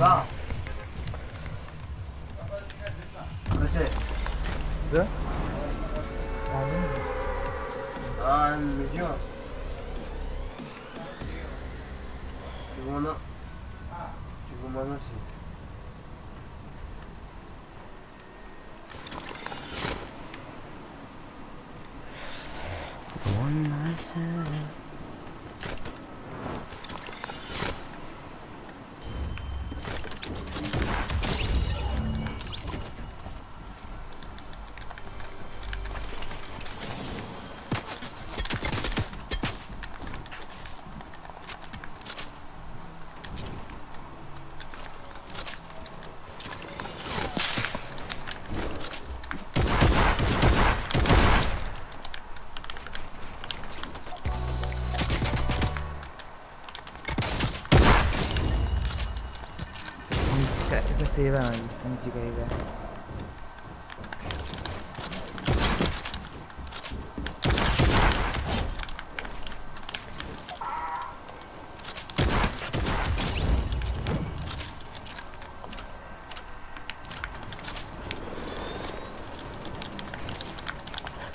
Bas. Öte. De? Anlıyorum. Tu tu vois, maintenant, c'est. Capiva.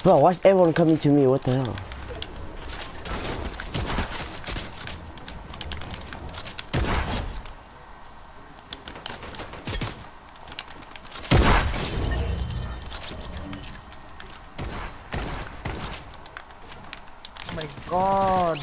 Bro, why's everyone coming to me? What the hell? My god!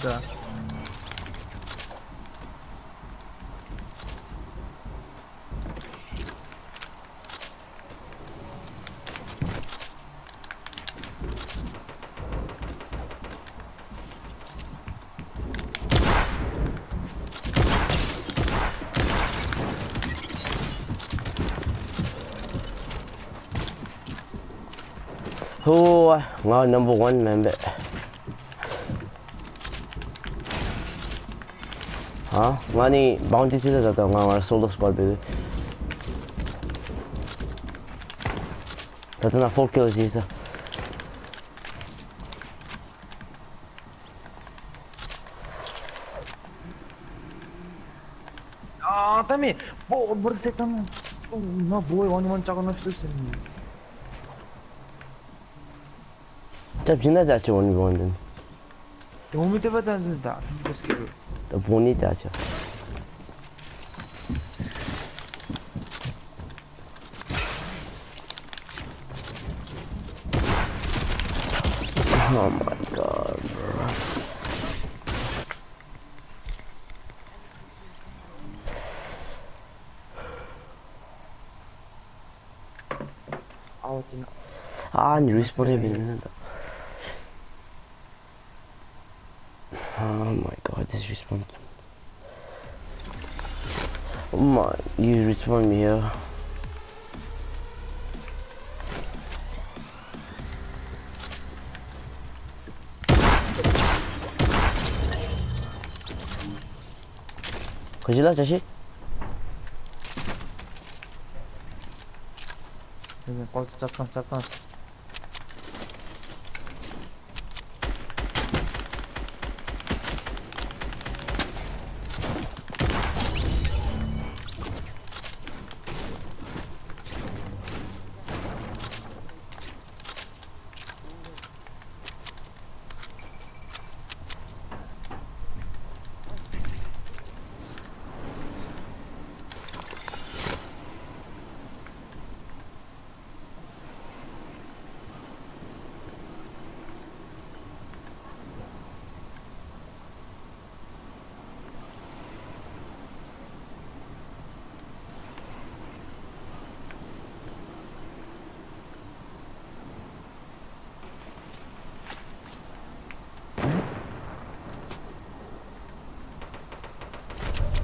Who? Wow, number one member. 아 많이 마운티 찢어 졌다고 말 솔더 스쿼드 빌 다트나 4킬 지사 아 땀이. 뭐 머리색 땀. 나, 뭐에 원이만 작은 수도 있었니 자 빛나지 않지 원이 원은 너무 대박이 안 된다. 스킬을. Tá bonita, tia. Oh my god, bro. Ah, you respawned him, didn't Oh my god, this respawn. Oh my, you respond me here. Could you like that shit? come pode.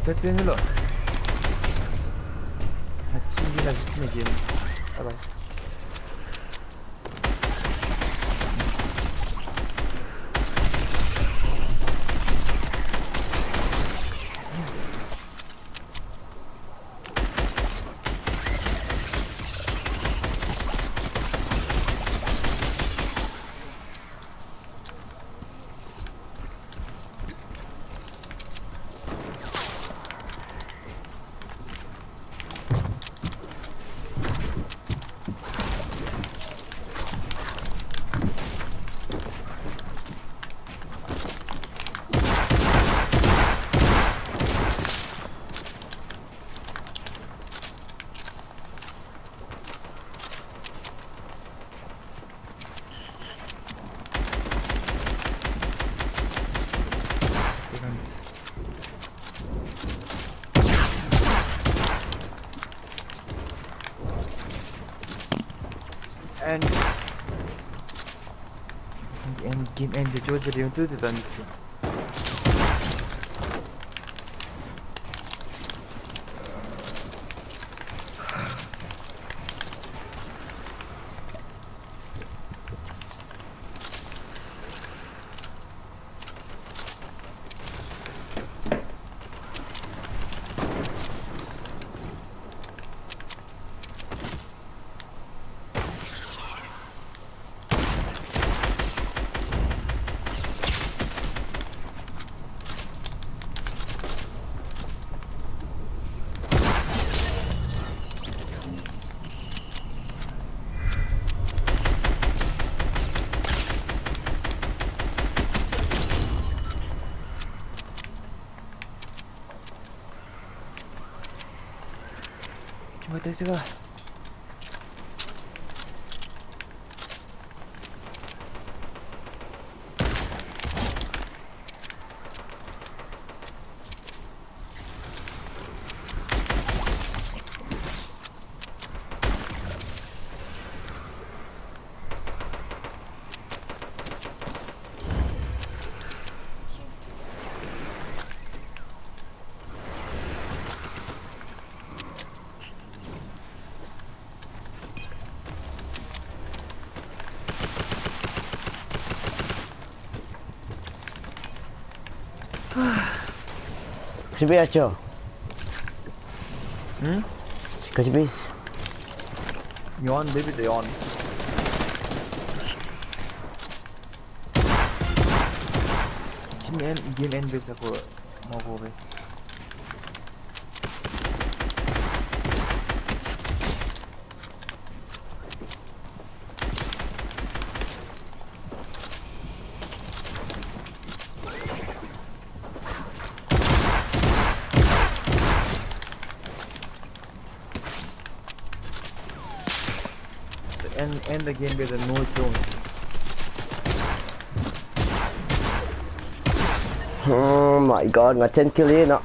Fährt wieder in den Loch. Hat ziemlich wieder Game end coba jadi yang tu tu 手違 Kaç bir açıyor? Hı? Kaç bir? Yon baby de yon. Şimdi en gel en base ako. Mago be. End the game with a no zone. Oh my god, nga 10 kill yun no.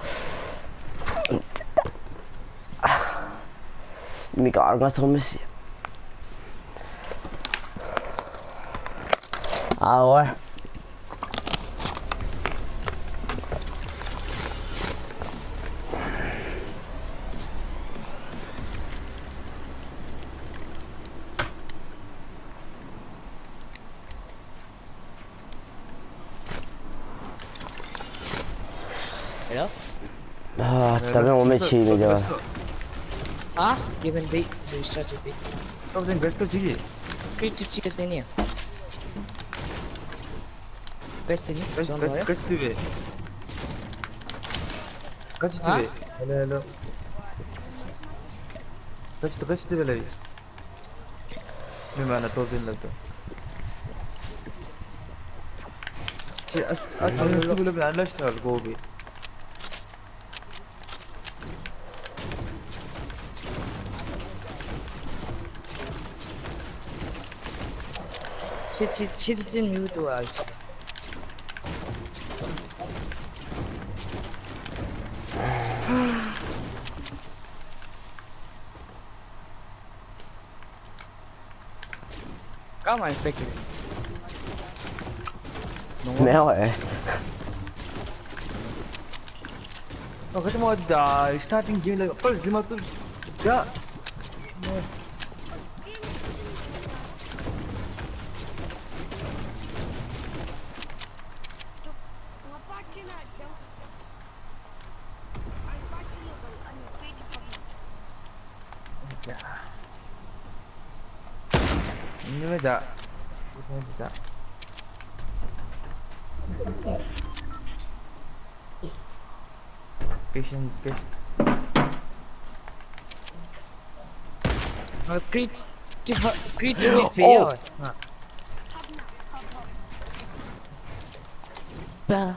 Mi ka nga sa kumis. Hour. Ah, Hello? Ah, sta abbiamo omicidi dove. Ah, given B, devi starti B. Oh, then questo ci Questo ci che ne è. Questo lì, questo lì. Questo lì. Questo lì. Hello, hello. Questo, questo lì. بمعنى توزن لبدا أجل لبدا عن نفسها القوبي te tiro de nudo, acho. Calma, Inspector. Não, é? não é. Não, deixa eu mudar. Starting game, por cima do. Já. Ya. Ini beda. Ini beda. Patient, patient. Oh, creep. Creep to me. Oh. Bam.